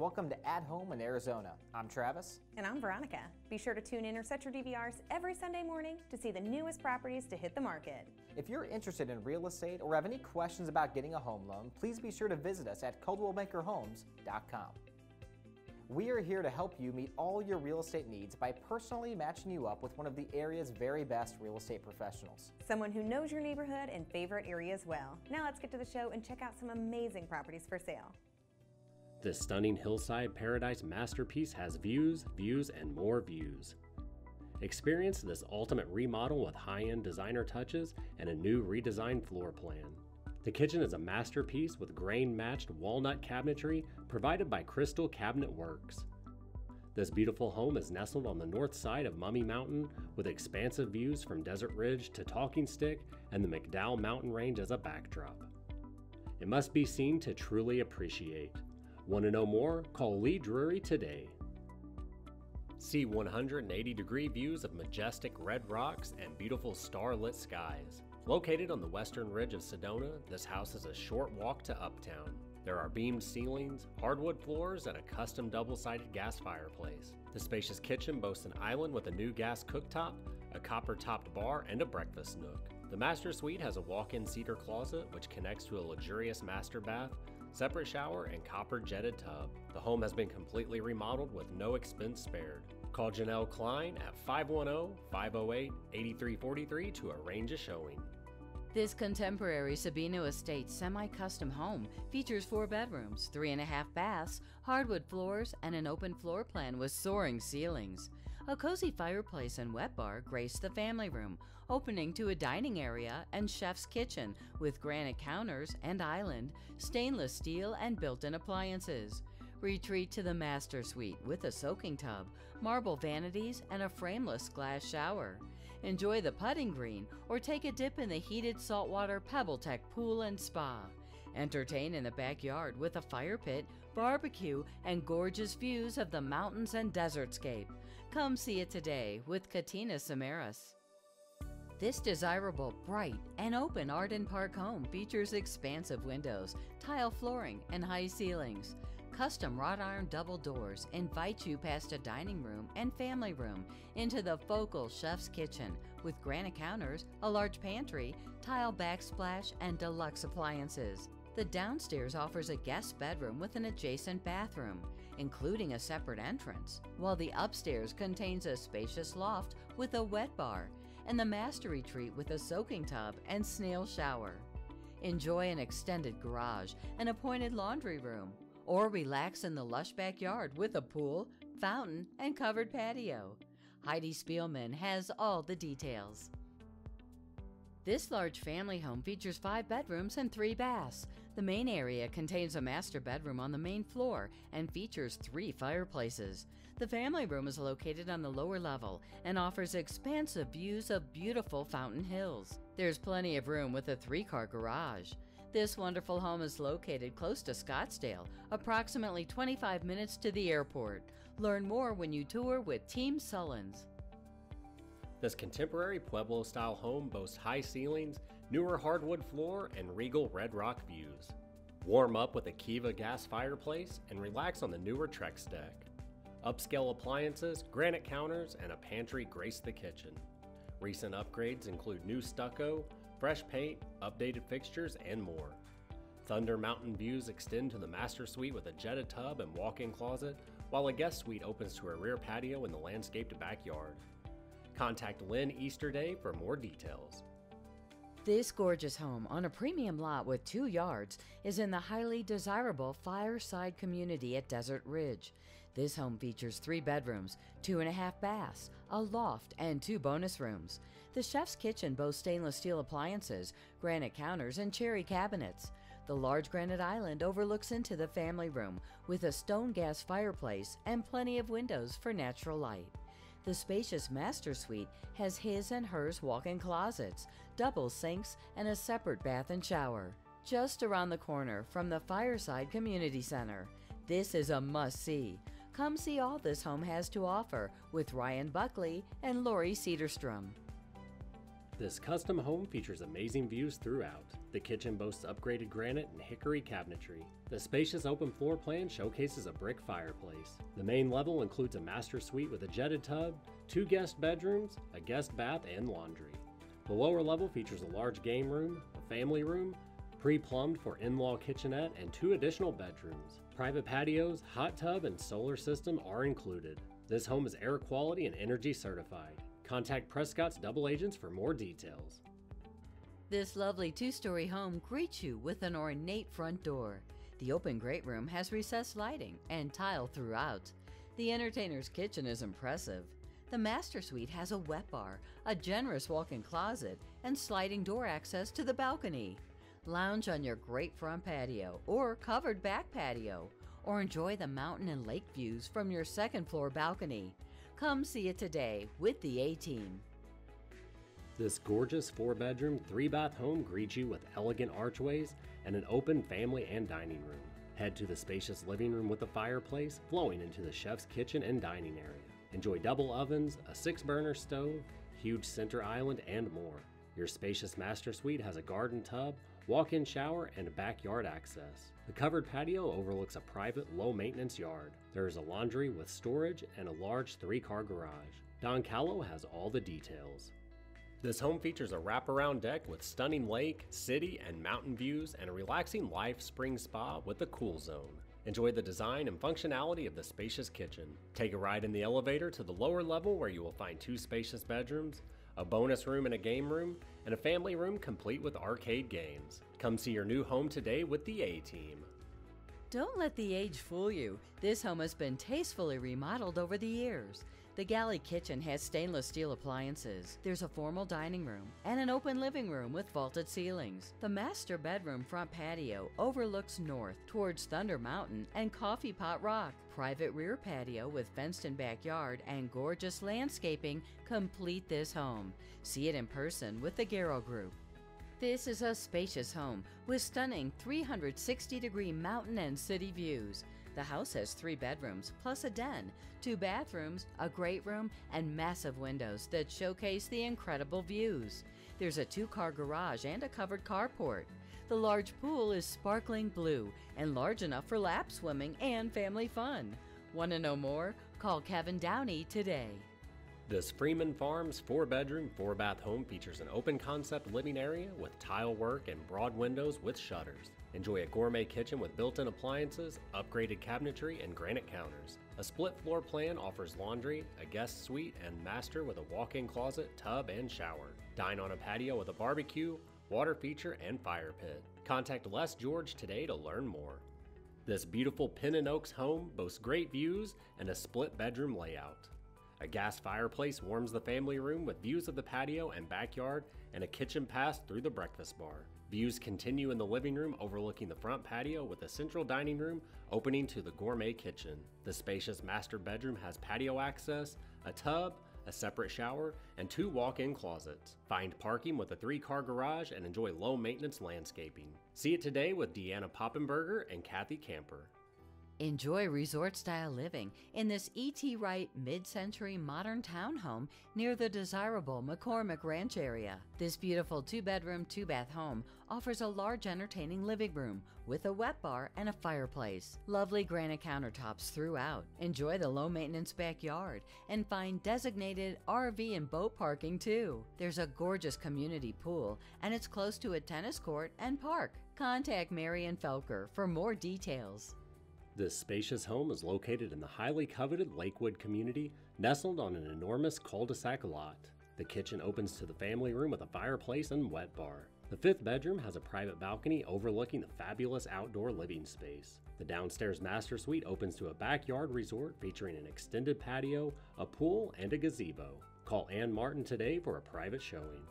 Welcome to At Home in Arizona. I'm Travis. And I'm Veronica. Be sure to tune in or set your DVRs every Sunday morning to see the newest properties to hit the market. If you're interested in real estate or have any questions about getting a home loan, please be sure to visit us at ColdwellBankerHomes.com. We are here to help you meet all your real estate needs by personally matching you up with one of the area's very best real estate professionals. Someone who knows your neighborhood and favorite areas well. Now let's get to the show and check out some amazing properties for sale. This stunning hillside paradise masterpiece has views, views, and more views. Experience this ultimate remodel with high end designer touches and a new redesigned floor plan. The kitchen is a masterpiece with grain matched walnut cabinetry provided by Crystal Cabinet Works. This beautiful home is nestled on the north side of Mummy Mountain with expansive views from Desert Ridge to Talking Stick and the McDowell Mountain Range as a backdrop. It must be seen to truly appreciate. Want to know more? Call Lee Drury today. See 180 degree views of majestic red rocks and beautiful starlit skies. Located on the western ridge of Sedona, this house is a short walk to Uptown. There are beamed ceilings, hardwood floors, and a custom double sided gas fireplace. The spacious kitchen boasts an island with a new gas cooktop, a copper topped bar, and a breakfast nook. The master suite has a walk in cedar closet which connects to a luxurious master bath, separate shower, and copper jetted tub. The home has been completely remodeled with no expense spared. Call Janelle Klein at 510 508 8343 to arrange a showing. This contemporary Sabino Estate semi custom home features four bedrooms, three and a half baths, hardwood floors, and an open floor plan with soaring ceilings. A cozy fireplace and wet bar grace the family room, opening to a dining area and chef's kitchen with granite counters and island, stainless steel, and built in appliances. Retreat to the master suite with a soaking tub, marble vanities, and a frameless glass shower. Enjoy the putting green or take a dip in the heated saltwater PebbleTec pool and spa. Entertain in the backyard with a fire pit, barbecue, and gorgeous views of the mountains and desertscape. Come see it today with Katina Samaras. This desirable, bright, and open Arden Park home features expansive windows, tile flooring, and high ceilings. Custom wrought iron double doors invite you past a dining room and family room into the focal chef's kitchen with granite counters, a large pantry, tile backsplash, and deluxe appliances. The downstairs offers a guest bedroom with an adjacent bathroom, including a separate entrance, while the upstairs contains a spacious loft with a wet bar and the master retreat with a soaking tub and snail shower. Enjoy an extended garage and appointed laundry room, or relax in the lush backyard with a pool, fountain, and covered patio. Heidi Spielman has all the details. This large family home features five bedrooms and three baths. The main area contains a master bedroom on the main floor and features three fireplaces. The family room is located on the lower level and offers expansive views of beautiful Fountain Hills. There's plenty of room with a three car garage. This wonderful home is located close to Scottsdale, approximately 25 minutes to the airport. Learn more when you tour with Team Sullins. This contemporary Pueblo style home boasts high ceilings, newer hardwood floor, and regal red rock views. Warm up with a Kiva gas fireplace and relax on the newer Trex deck. Upscale appliances, granite counters, and a pantry grace the kitchen. Recent upgrades include new stucco, fresh paint, updated fixtures, and more. Thunder Mountain views extend to the master suite with a jetted tub and walk in closet, while a guest suite opens to a rear patio in the landscaped backyard. Contact Lynn Easterday for more details. This gorgeous home on a premium lot with two yards is in the highly desirable Fireside community at Desert Ridge. This home features three bedrooms, two and a half baths, a loft, and two bonus rooms. The chef's kitchen boasts stainless steel appliances, granite counters, and cherry cabinets. The large granite island overlooks into the family room with a stone gas fireplace and plenty of windows for natural light. The spacious master suite has his and hers walk in closets, double sinks, and a separate bath and shower. Just around the corner from the Fireside Community Center. This is a must see. Come see all this home has to offer with Ryan Buckley and Lori Cedarstrom. This custom home features amazing views throughout. The kitchen boasts upgraded granite and hickory cabinetry. The spacious open floor plan showcases a brick fireplace. The main level includes a master suite with a jetted tub, two guest bedrooms, a guest bath, and laundry. The lower level features a large game room, a family room, pre plumbed for in law kitchenette, and two additional bedrooms. Private patios, hot tub, and solar system are included. This home is air quality and energy certified. Contact Prescott's double agents for more details. This lovely two story home greets you with an ornate front door. The open great room has recessed lighting and tile throughout. The entertainer's kitchen is impressive. The master suite has a wet bar, a generous walk in closet, and sliding door access to the balcony. Lounge on your great front patio or covered back patio, or enjoy the mountain and lake views from your second floor balcony. Come see it today with the A Team. This gorgeous four bedroom, three bath home greets you with elegant archways and an open family and dining room. Head to the spacious living room with a fireplace flowing into the chef's kitchen and dining area. Enjoy double ovens, a six burner stove, huge center island, and more. Your spacious master suite has a garden tub, walk in shower, and backyard access. The covered patio overlooks a private, low maintenance yard. There is a laundry with storage and a large three car garage. Don Callow has all the details. This home features a wraparound deck with stunning lake, city, and mountain views and a relaxing life spring spa with a cool zone. Enjoy the design and functionality of the spacious kitchen. Take a ride in the elevator to the lower level where you will find two spacious bedrooms, a bonus room and a game room, and a family room complete with arcade games. Come see your new home today with the A Team. Don't let the age fool you. This home has been tastefully remodeled over the years. The galley kitchen has stainless steel appliances. There's a formal dining room and an open living room with vaulted ceilings. The master bedroom front patio overlooks north towards Thunder Mountain and Coffee Pot Rock. Private rear patio with fenced in backyard and gorgeous landscaping complete this home. See it in person with the Garrow Group. This is a spacious home with stunning 360 degree mountain and city views. The house has three bedrooms, plus a den, two bathrooms, a great room, and massive windows that showcase the incredible views. There's a two car garage and a covered carport. The large pool is sparkling blue and large enough for lap swimming and family fun. Want to know more? Call Kevin Downey today. This Freeman Farms four bedroom, four bath home features an open concept living area with tile work and broad windows with shutters. Enjoy a gourmet kitchen with built in appliances, upgraded cabinetry, and granite counters. A split floor plan offers laundry, a guest suite, and master with a walk in closet, tub, and shower. Dine on a patio with a barbecue, water feature, and fire pit. Contact Les George today to learn more. This beautiful Pinon Oaks home boasts great views and a split bedroom layout. A gas fireplace warms the family room with views of the patio and backyard, and a kitchen pass through the breakfast bar. Views continue in the living room overlooking the front patio with a central dining room opening to the gourmet kitchen. The spacious master bedroom has patio access, a tub, a separate shower, and two walk in closets. Find parking with a three car garage and enjoy low maintenance landscaping. See it today with Deanna Poppenberger and Kathy Camper. Enjoy resort style living in this E.T. Wright mid century modern townhome near the desirable McCormick Ranch area. This beautiful two bedroom, two bath home offers a large entertaining living room with a wet bar and a fireplace. Lovely granite countertops throughout. Enjoy the low maintenance backyard and find designated RV and boat parking too. There's a gorgeous community pool and it's close to a tennis court and park. Contact Marion Felker for more details. This spacious home is located in the highly coveted Lakewood community, nestled on an enormous cul de sac lot. The kitchen opens to the family room with a fireplace and wet bar. The fifth bedroom has a private balcony overlooking the fabulous outdoor living space. The downstairs master suite opens to a backyard resort featuring an extended patio, a pool, and a gazebo. Call Ann Martin today for a private showing.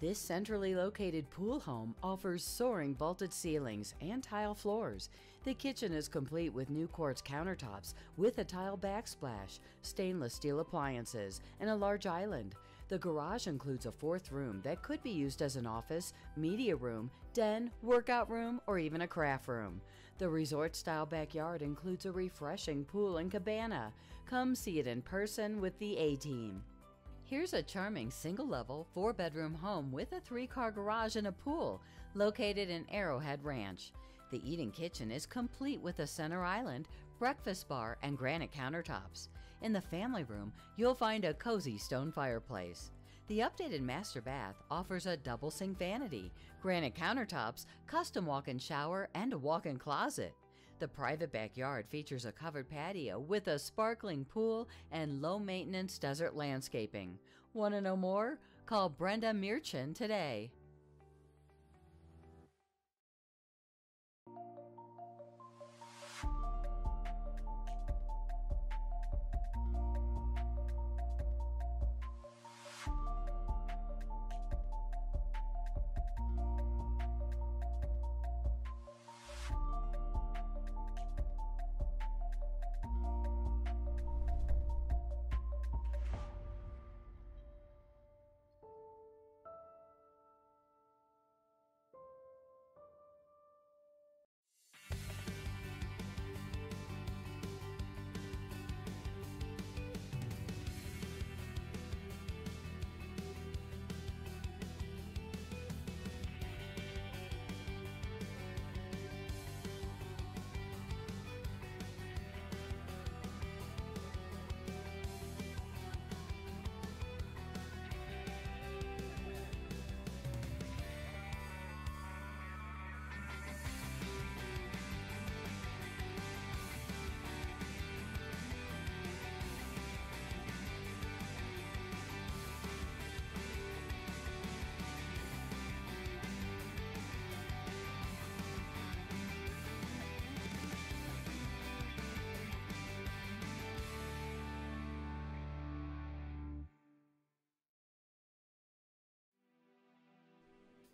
This centrally located pool home offers soaring vaulted ceilings and tile floors. The kitchen is complete with new quartz countertops with a tile backsplash, stainless steel appliances, and a large island. The garage includes a fourth room that could be used as an office, media room, den, workout room, or even a craft room. The resort style backyard includes a refreshing pool and cabana. Come see it in person with the A Team. Here's a charming single level, four bedroom home with a three car garage and a pool located in Arrowhead Ranch. The eating kitchen is complete with a center island, breakfast bar, and granite countertops. In the family room, you'll find a cozy stone fireplace. The updated master bath offers a double sink vanity, granite countertops, custom walk in shower, and a walk in closet. The private backyard features a covered patio with a sparkling pool and low maintenance desert landscaping. Want to know more? Call Brenda Mirchin today.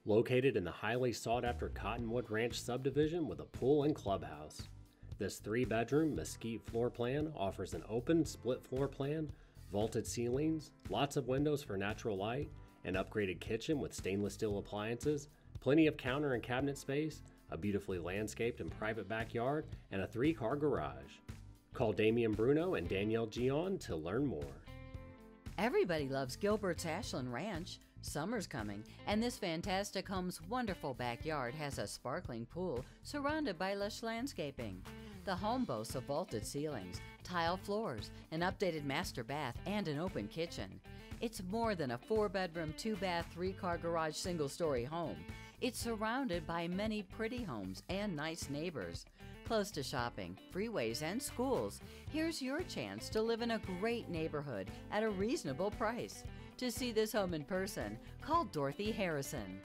Located in the highly sought after Cottonwood Ranch subdivision with a pool and clubhouse. This three bedroom mesquite floor plan offers an open split floor plan, vaulted ceilings, lots of windows for natural light, an upgraded kitchen with stainless steel appliances, plenty of counter and cabinet space, a beautifully landscaped and private backyard, and a three car garage. Call Damian Bruno and Danielle Gion to learn more. Everybody loves Gilbert's Ashland Ranch. Summer's coming, and this fantastic home's wonderful backyard has a sparkling pool surrounded by lush landscaping. The home boasts of vaulted ceilings, tile floors, an updated master bath, and an open kitchen. It's more than a four bedroom, two bath, three car garage single story home. It's surrounded by many pretty homes and nice neighbors. Close to shopping, freeways, and schools, here's your chance to live in a great neighborhood at a reasonable price. To see this home in person, call Dorothy Harrison.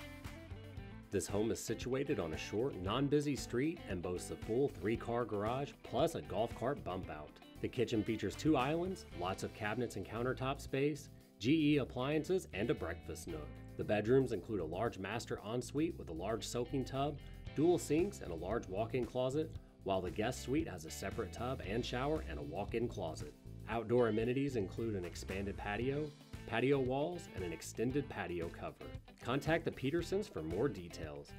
This home is situated on a short, non busy street and boasts a full three car garage plus a golf cart bump out. The kitchen features two islands, lots of cabinets and countertop space, GE appliances, and a breakfast nook. The bedrooms include a large master ensuite with a large soaking tub, dual sinks, and a large walk in closet, while the guest suite has a separate tub and shower and a walk in closet. Outdoor amenities include an expanded patio, patio walls, and an extended patio cover. Contact the Petersons for more details.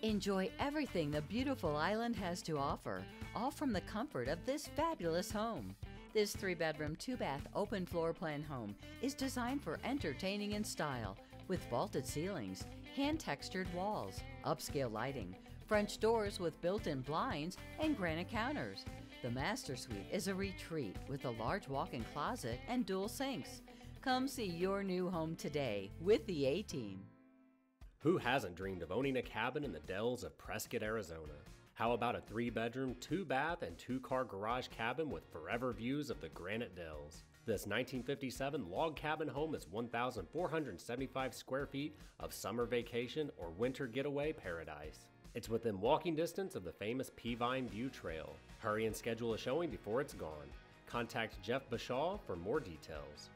Enjoy everything the beautiful island has to offer, all from the comfort of this fabulous home. This three bedroom, two bath, open floor plan home is designed for entertaining in style with vaulted ceilings, hand textured walls, upscale lighting, French doors with built in blinds, and granite counters. The master suite is a retreat with a large walk in closet and dual sinks. Come see your new home today with the A Team. Who hasn't dreamed of owning a cabin in the dells of Prescott, Arizona? How about a three bedroom, two bath, and two car garage cabin with forever views of the Granite Dells? This 1957 log cabin home is 1,475 square feet of summer vacation or winter getaway paradise. It's within walking distance of the famous Peavine View Trail. Hurry and schedule a showing before it's gone. Contact Jeff Bashaw for more details.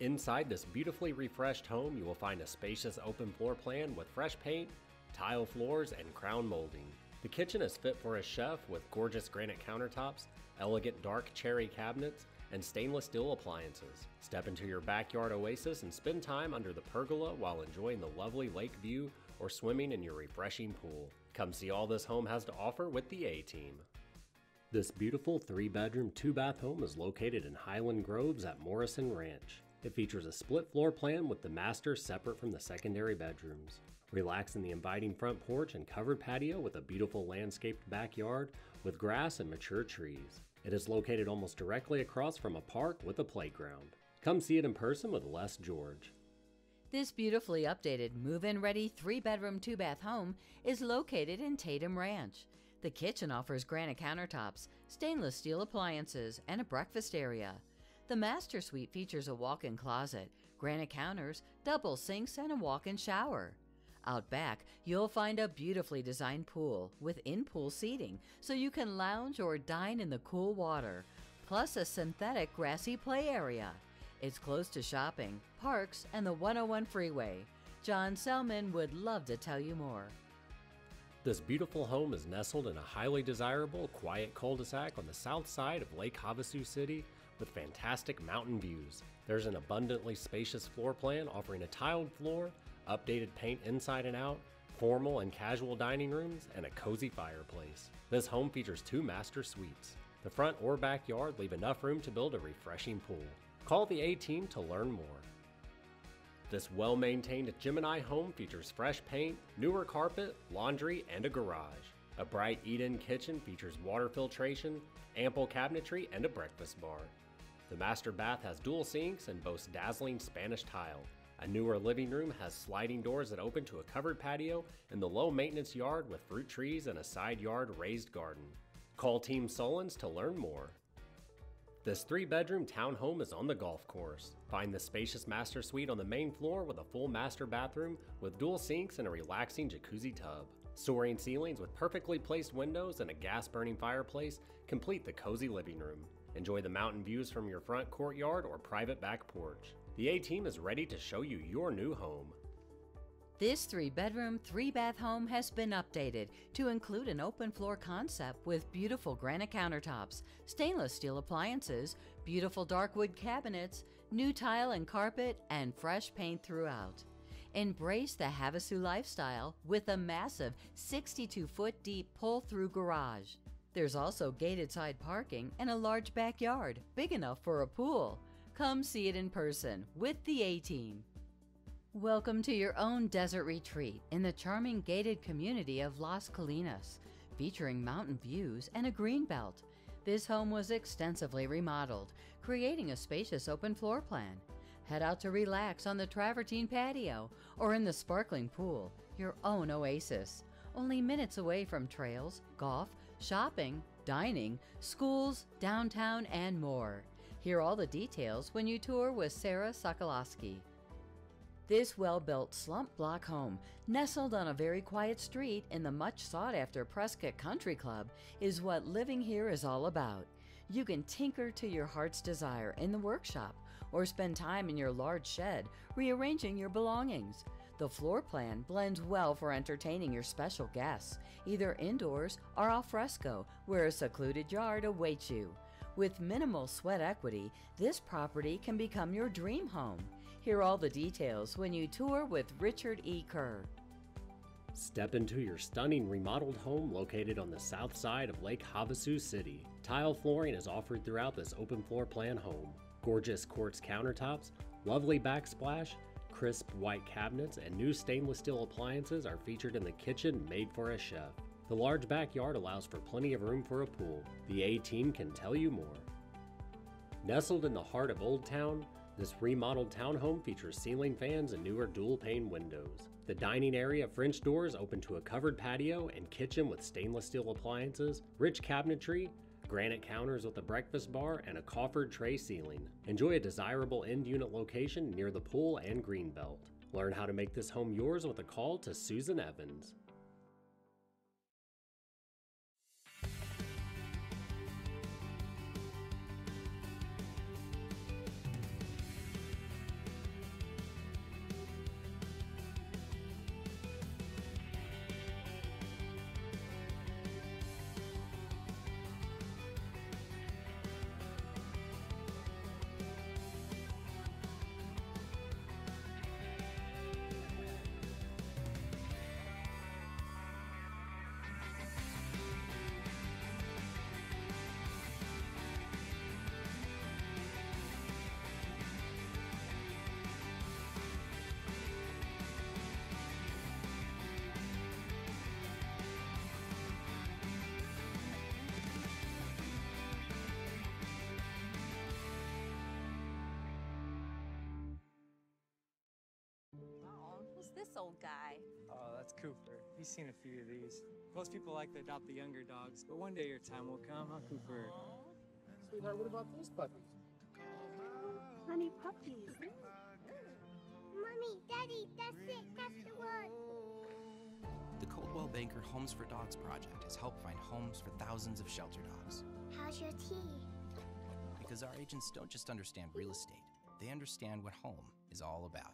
Inside this beautifully refreshed home, you will find a spacious open floor plan with fresh paint, tile floors, and crown molding. The kitchen is fit for a chef with gorgeous granite countertops, elegant dark cherry cabinets, and stainless steel appliances. Step into your backyard oasis and spend time under the pergola while enjoying the lovely lake view or swimming in your refreshing pool. Come see all this home has to offer with the A Team. This beautiful three bedroom, two bath home is located in Highland Groves at Morrison Ranch. It features a split floor plan with the master separate from the secondary bedrooms. Relax in the inviting front porch and covered patio with a beautiful landscaped backyard with grass and mature trees. It is located almost directly across from a park with a playground. Come see it in person with Les George. This beautifully updated move in ready three bedroom, two bath home is located in Tatum Ranch. The kitchen offers granite countertops, stainless steel appliances, and a breakfast area. The master suite features a walk in closet, granite counters, double sinks, and a walk in shower. Out back, you'll find a beautifully designed pool with in pool seating so you can lounge or dine in the cool water, plus a synthetic grassy play area. It's close to shopping, parks, and the 101 freeway. John Selman would love to tell you more. This beautiful home is nestled in a highly desirable, quiet cul de sac on the south side of Lake Havasu City with fantastic mountain views. There's an abundantly spacious floor plan offering a tiled floor, updated paint inside and out, formal and casual dining rooms, and a cozy fireplace. This home features two master suites. The front or backyard leave enough room to build a refreshing pool. Call the A team to learn more. This well maintained Gemini home features fresh paint, newer carpet, laundry, and a garage. A bright eat in kitchen features water filtration, ample cabinetry, and a breakfast bar. The master bath has dual sinks and boasts dazzling Spanish tile. A newer living room has sliding doors that open to a covered patio and the low maintenance yard with fruit trees and a side yard raised garden. Call Team Solons to learn more. This three bedroom townhome is on the golf course. Find the spacious master suite on the main floor with a full master bathroom with dual sinks and a relaxing jacuzzi tub. Soaring ceilings with perfectly placed windows and a gas burning fireplace complete the cozy living room. Enjoy the mountain views from your front courtyard or private back porch. The A team is ready to show you your new home. This three bedroom, three bath home has been updated to include an open floor concept with beautiful granite countertops, stainless steel appliances, beautiful dark wood cabinets, new tile and carpet, and fresh paint throughout. Embrace the Havasu lifestyle with a massive 62 foot deep pull through garage. There's also gated side parking and a large backyard, big enough for a pool. Come see it in person with the A Team. Welcome to your own desert retreat in the charming gated community of Las Colinas, featuring mountain views and a green belt. This home was extensively remodeled, creating a spacious open floor plan. Head out to relax on the travertine patio or in the sparkling pool, your own oasis. Only minutes away from trails, golf, shopping, dining, schools, downtown, and more. Hear all the details when you tour with Sarah Sokolowski. This well built slump block home, nestled on a very quiet street in the much sought after Prescott Country Club, is what living here is all about. You can tinker to your heart's desire in the workshop or spend time in your large shed rearranging your belongings. The floor plan blends well for entertaining your special guests, either indoors or al fresco, where a secluded yard awaits you. With minimal sweat equity, this property can become your dream home. Hear all the details when you tour with Richard E. Kerr. Step into your stunning remodeled home located on the south side of Lake Havasu City. Tile flooring is offered throughout this open floor plan home. Gorgeous quartz countertops, lovely backsplash, crisp white cabinets, and new stainless steel appliances are featured in the kitchen made for a chef. The large backyard allows for plenty of room for a pool. The A team can tell you more. Nestled in the heart of Old Town, this remodeled townhome features ceiling fans and newer dual pane windows. The dining area French doors open to a covered patio and kitchen with stainless steel appliances, rich cabinetry, granite counters with a breakfast bar, and a coffered tray ceiling. Enjoy a desirable end unit location near the pool and greenbelt. Learn how to make this home yours with a call to Susan Evans. This old guy? Oh, that's Cooper. He's seen a few of these. Most people like to adopt the younger dogs, but one day your time will come, huh, Cooper? Sweetheart, what about these puppies? Honey puppies. Mommy, Daddy, that's it. That's the one. The Coldwell Banker Homes for Dogs project has helped find homes for thousands of shelter dogs. How's your tea? Because our agents don't just understand real estate, they understand what home is all about.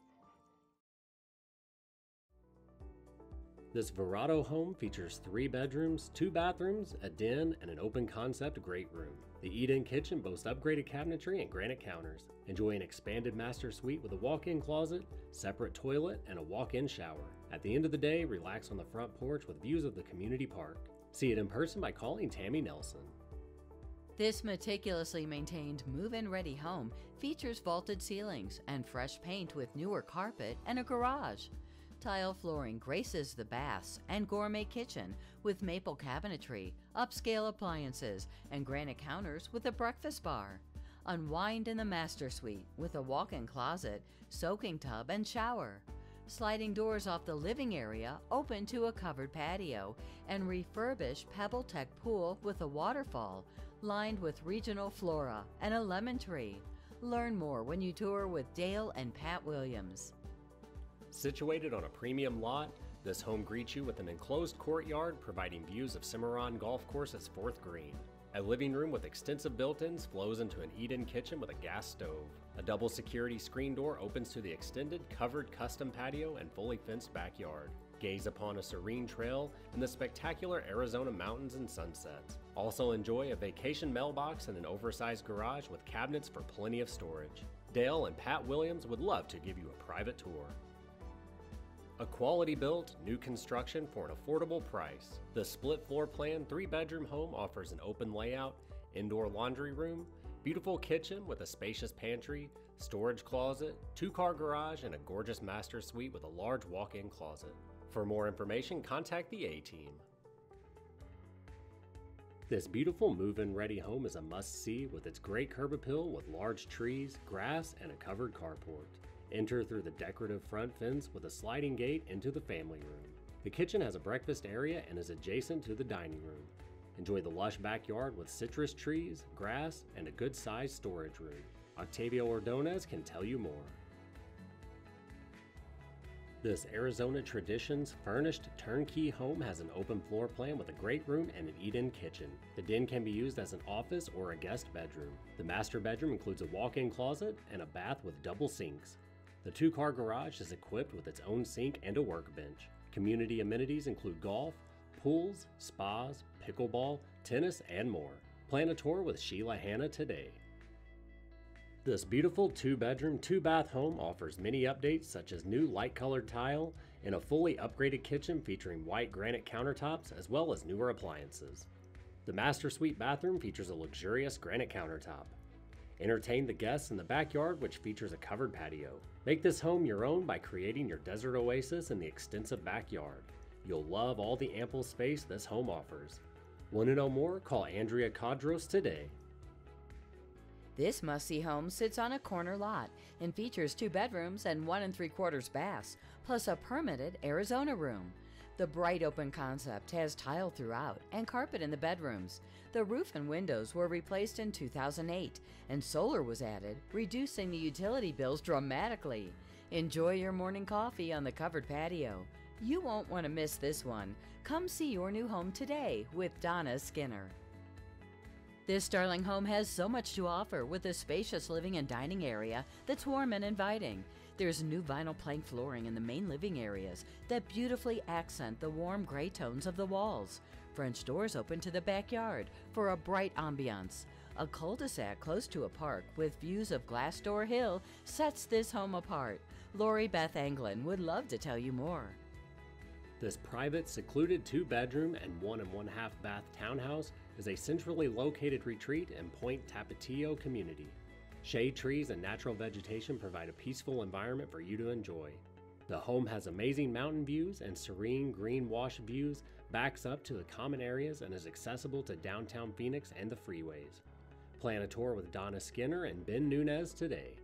This Verrado home features three bedrooms, two bathrooms, a den, and an open concept great room. The Eat In kitchen boasts upgraded cabinetry and granite counters. Enjoy an expanded master suite with a walk in closet, separate toilet, and a walk in shower. At the end of the day, relax on the front porch with views of the community park. See it in person by calling Tammy Nelson. This meticulously maintained move in ready home features vaulted ceilings and fresh paint with newer carpet and a garage. Tile flooring graces the baths and gourmet kitchen with maple cabinetry, upscale appliances, and granite counters with a breakfast bar. Unwind in the master suite with a walk in closet, soaking tub, and shower. Sliding doors off the living area open to a covered patio, and refurbished PebbleTec pool with a waterfall lined with regional flora and a lemon tree. Learn more when you tour with Dale and Pat Williams. Situated on a premium lot, this home greets you with an enclosed courtyard providing views of Cimarron Golf Course's fourth green. A living room with extensive built-ins flows into an eat-in kitchen with a gas stove. A double security screen door opens to the extended covered custom patio and fully fenced backyard. Gaze upon a serene trail and the spectacular Arizona mountains and sunsets. Also enjoy a vacation mailbox and an oversized garage with cabinets for plenty of storage. Dale and Pat Williams would love to give you a private tour. A quality built, new construction for an affordable price. The split floor plan three bedroom home offers an open layout, indoor laundry room, beautiful kitchen with a spacious pantry, storage closet, two car garage, and a gorgeous master suite with a large walk in closet. For more information, contact the A team. This beautiful move in ready home is a must see with its great curb appeal with large trees, grass, and a covered carport. Enter through the decorative front fence with a sliding gate into the family room. The kitchen has a breakfast area and is adjacent to the dining room. Enjoy the lush backyard with citrus trees, grass, and a good sized storage room. Octavio Ordonez can tell you more. This Arizona Traditions furnished turnkey home has an open floor plan with a great room and an eat in kitchen. The den can be used as an office or a guest bedroom. The master bedroom includes a walk in closet and a bath with double sinks. The two car garage is equipped with its own sink and a workbench. Community amenities include golf, pools, spas, pickleball, tennis, and more. Plan a tour with Sheila Hanna today. This beautiful two bedroom, two bath home offers many updates such as new light colored tile and a fully upgraded kitchen featuring white granite countertops as well as newer appliances. The master suite bathroom features a luxurious granite countertop. Entertain the guests in the backyard, which features a covered patio. Make this home your own by creating your desert oasis in the extensive backyard. You'll love all the ample space this home offers. Want to know more? Call Andrea Codros today. This must see home sits on a corner lot and features two bedrooms and one and three quarters baths, plus a permitted Arizona room. The bright open concept has tile throughout and carpet in the bedrooms. The roof and windows were replaced in 2008 and solar was added, reducing the utility bills dramatically. Enjoy your morning coffee on the covered patio. You won't want to miss this one. Come see your new home today with Donna Skinner. This darling home has so much to offer with a spacious living and dining area that's warm and inviting. There's new vinyl plank flooring in the main living areas that beautifully accent the warm gray tones of the walls. French doors open to the backyard for a bright ambiance. A cul-de-sac close to a park with views of Glassford Hill sets this home apart. Lori Beth Anglin would love to tell you more. This private, secluded two bedroom and one and one half bath townhouse is a centrally located retreat in Pointe Tapatio community. Shade trees and natural vegetation provide a peaceful environment for you to enjoy. The home has amazing mountain views and serene green wash views, backs up to the common areas, and is accessible to downtown Phoenix and the freeways. Plan a tour with Donna Skinner and Ben Nunez today.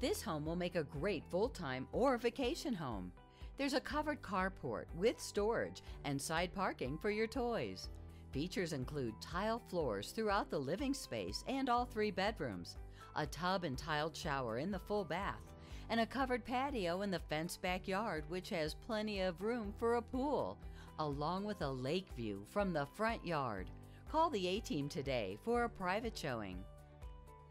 This home will make a great full time or vacation home. There's a covered carport with storage and side parking for your toys. Features include tile floors throughout the living space and all three bedrooms, a tub and tiled shower in the full bath, and a covered patio in the fenced backyard, which has plenty of room for a pool, along with a lake view from the front yard. Call the A Team today for a private showing.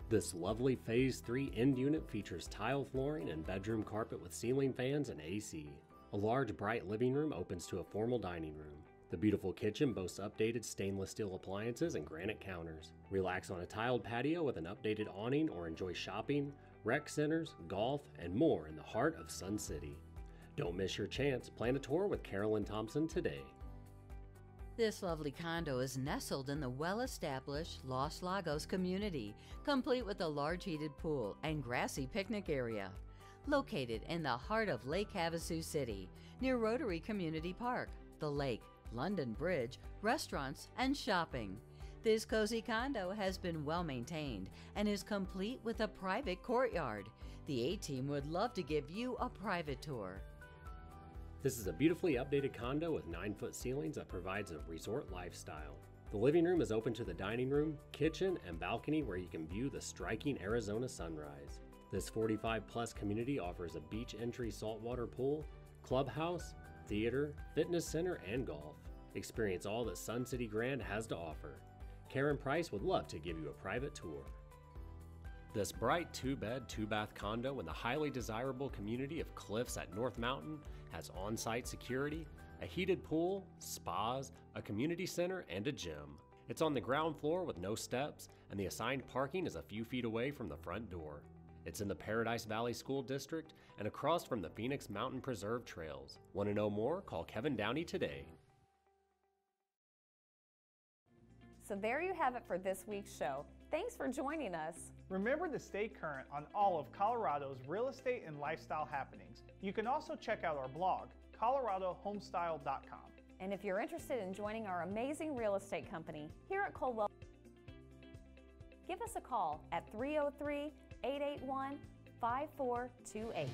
This lovely Phase 3 end unit features tile flooring and bedroom carpet with ceiling fans and AC. A large, bright living room opens to a formal dining room. The beautiful kitchen boasts updated stainless steel appliances and granite counters. Relax on a tiled patio with an updated awning or enjoy shopping, rec centers, golf, and more in the heart of Sun City. Don't miss your chance. Plan a tour with Carolyn Thompson today. This lovely condo is nestled in the well established Los Lagos community, complete with a large heated pool and grassy picnic area. Located in the heart of Lake Havasu City, near Rotary Community Park, the lake, London Bridge, restaurants, and shopping. This cozy condo has been well maintained and is complete with a private courtyard. The A team would love to give you a private tour. This is a beautifully updated condo with 9 foot ceilings that provides a resort lifestyle. The living room is open to the dining room, kitchen, and balcony where you can view the striking Arizona sunrise. This 45 plus community offers a beach entry saltwater pool, clubhouse, theater, fitness center, and golf. Experience all that Sun City Grand has to offer. Karen Price would love to give you a private tour. This bright two bed, two bath condo in the highly desirable community of Cliffs at North Mountain has on site security, a heated pool, spas, a community center, and a gym. It's on the ground floor with no steps, and the assigned parking is a few feet away from the front door. It's in the Paradise Valley School District and across from the Phoenix Mountain Preserve trails. Want to know more? Call Kevin Downey today. So there you have it for this week's show. Thanks for joining us. Remember to stay current on all of Colorado's real estate and lifestyle happenings. You can also check out our blog, coloradohomestyle.com. And if you're interested in joining our amazing real estate company here at Coldwell, give us a call at 303 881 5428.